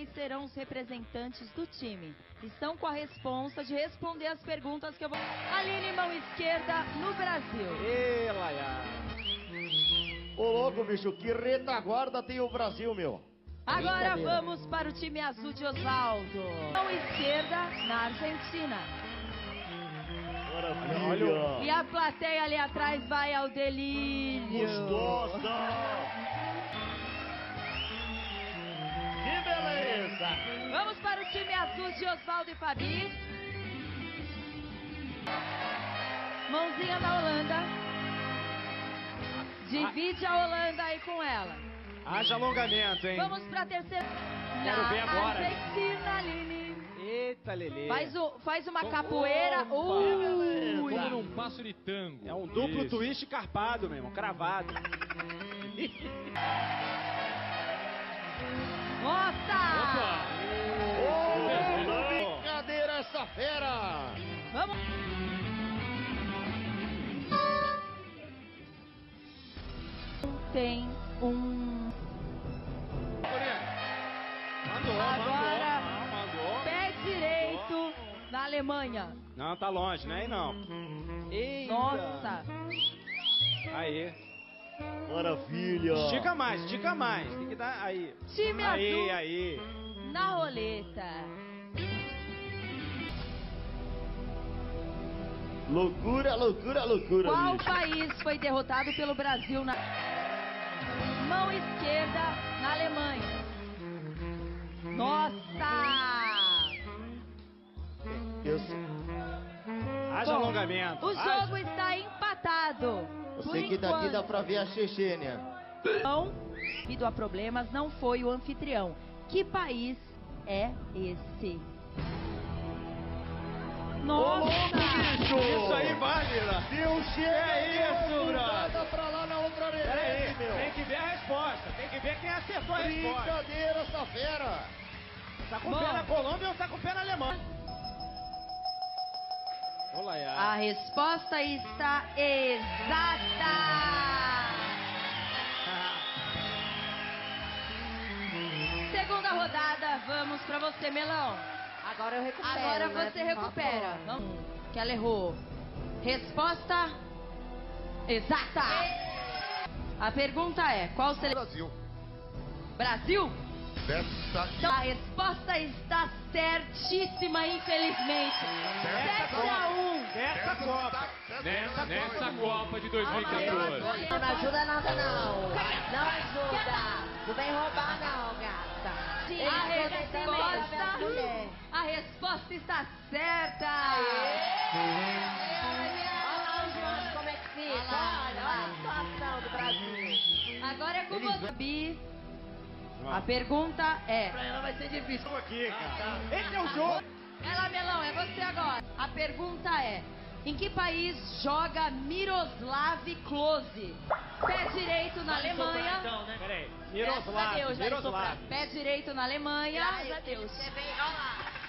vocês serão os representantes do time. Estão com a responsa de responder as perguntas que eu vou. Aline, mão esquerda, no Brasil. Ê, Laia. Ô louco, bicho, que retaguarda tem o Brasil, meu? Agora vamos para o time azul de Osvaldo. Mão esquerda, na Argentina. Maravilha! E a plateia ali atrás vai ao delírio. Gostosa! Beleza! Vamos para o time azul de Osvaldo e Fabi. Mãozinha na Holanda. Divide a Holanda aí com ela. Haja alongamento, hein? Vamos para a terceira. Quero ver agora. Eita, Lelê. Faz, o, faz uma capoeira. Opa. Uh, beleza. Como num passo de tango. É um duplo Isso. twist carpado, meu irmão. Cravado. Nossa! Opa! Ô, brincadeira essa fera! Vamos. Tem um Mandou, Agora- mandou. Mandou. pé direito na Alemanha. Não, tá longe, né? Aí não. Eita. Nossa! Aí. Maravilha! Estica mais, estica mais. Tem que dar. Aí. Time Aí, azul aí. na roleta. Loucura, loucura, loucura, Qual bicho! país foi derrotado pelo Brasil na mão esquerda na Alemanha? Nossa! Eu, sei- Haja Bom, alongamento. O Haja. jogo está empatado. Eu Por sei que daqui enquanto. dá pra ver a Chechênia. Não, devido a problemas, não foi o anfitrião. Que país é esse? Nossa! bicho! Isso aí vale, né? Deu cheiro! É isso, brother. pra lá na outra Pera orelha, aí. meu! Tem que ver a resposta. Tem que ver quem acertou a resposta. Brincadeira essa fera! Tá com o Bom. pé na Colômbia ou tá com o pé na Alemanha? A resposta está exata! Segunda rodada, vamos pra você, Melão. Agora eu recupero. Agora né? você recupera. Tá bom. Vamos. Que ela errou. Resposta exata. A pergunta é: qual seleção? Brasil. Brasil? Então, a resposta está certíssima, infelizmente. 7 a 1. Essa Copa. Nessa, nessa Copa de 2014. Não, não ajuda nada, não. Não ajuda. Não vem roubar, não, gata. A levar minha resposta, a resposta está certa. Olha lá os manos como é que fica. Olha a situação do Brasil. Agora é com você, Bi. A pergunta é: ela vai ser difícil aqui, cara. Esse é o jogo. Ela, Melão, é você agora. A pergunta é: em que país joga Miroslav Klose? Pé direito na Alemanha. Peraí. Graças a Miroslav. Deus, já Miroslav. soprar. Pé direito na Alemanha. Graças a Deus. Você vem, olha lá.